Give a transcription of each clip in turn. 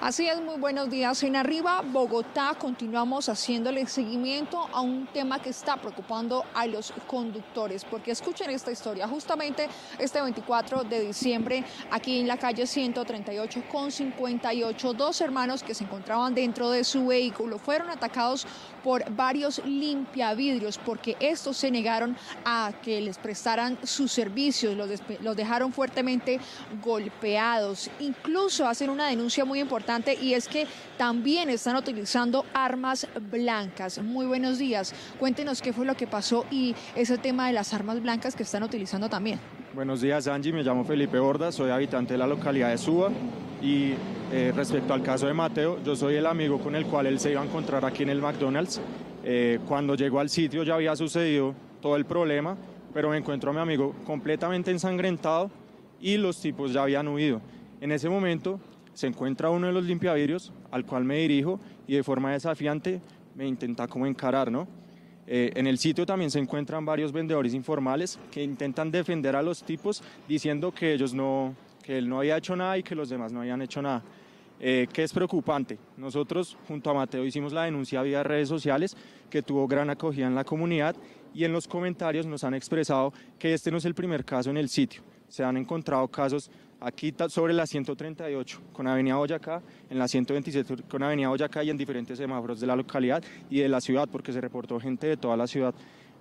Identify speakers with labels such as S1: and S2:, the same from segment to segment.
S1: Así es, muy buenos días. En Arriba, Bogotá, continuamos haciéndole seguimiento a un tema que está preocupando a los conductores, porque escuchen esta historia. Justamente este 24 de diciembre, aquí en la calle 138 con 58, dos hermanos que se encontraban dentro de su vehículo fueron atacados por varios limpiavidrios, porque estos se negaron a que les prestaran sus servicios, los, los dejaron fuertemente golpeados. Incluso hacen una denuncia muy importante y es que también están utilizando armas blancas. Muy buenos días. Cuéntenos qué fue lo que pasó y ese tema de las armas blancas que están utilizando también.
S2: Buenos días, Angie. Me llamo Felipe Borda, soy habitante de la localidad de Suba y eh, respecto al caso de Mateo, yo soy el amigo con el cual él se iba a encontrar aquí en el McDonald's. Eh, cuando llegó al sitio ya había sucedido todo el problema, pero me encuentro a mi amigo completamente ensangrentado y los tipos ya habían huido. En ese momento se encuentra uno de los limpiavidrios al cual me dirijo y de forma desafiante me intenta como encarar, ¿no? Eh, en el sitio también se encuentran varios vendedores informales que intentan defender a los tipos diciendo que ellos no, que él no había hecho nada y que los demás no habían hecho nada. Eh, que es preocupante. Nosotros junto a Mateo hicimos la denuncia vía redes sociales que tuvo gran acogida en la comunidad y en los comentarios nos han expresado que este no es el primer caso en el sitio. Se han encontrado casos aquí sobre la 138 con Avenida Boyacá, en la 127 con Avenida Boyacá y en diferentes semáforos de la localidad y de la ciudad, porque se reportó gente de toda la ciudad.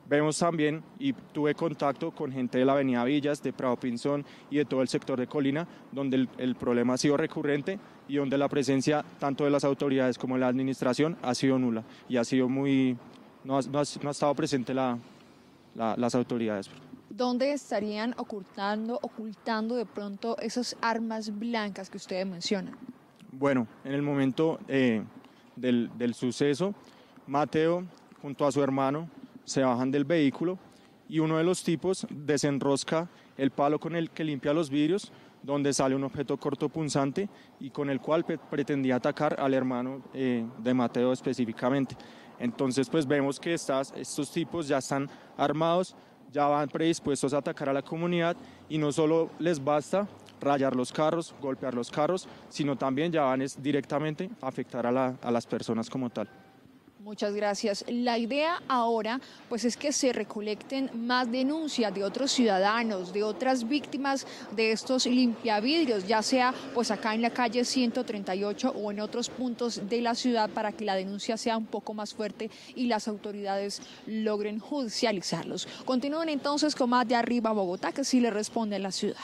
S2: Vemos también, y tuve contacto con gente de la Avenida Villas, de Prado Pinzón y de todo el sector de Colina, donde el, problema ha sido recurrente y donde la presencia tanto de las autoridades como de la administración ha sido nula y ha sido muy, no ha, estado presente la, las autoridades
S1: dónde estarían ocultando, ocultando de pronto esas armas blancas que ustedes mencionan?
S2: Bueno, en el momento eh, del, del suceso, Mateo junto a su hermano se bajan del vehículo y uno de los tipos desenrosca el palo con el que limpia los vidrios, donde sale un objeto cortopunzante y con el cual pretendía atacar al hermano eh, de Mateo específicamente. Entonces, pues vemos que estas, estos tipos ya están armados, ya van predispuestos a atacar a la comunidad y no solo les basta rayar los carros, golpear los carros, sino también ya van directamente a afectar a, a las personas como tal.
S1: Muchas gracias. La idea ahora pues es que se recolecten más denuncias de otros ciudadanos, de otras víctimas de estos limpiavidrios, ya sea pues acá en la calle 138 o en otros puntos de la ciudad para que la denuncia sea un poco más fuerte y las autoridades logren judicializarlos. Continúen entonces con más de arriba Bogotá que sí le responde a la ciudad.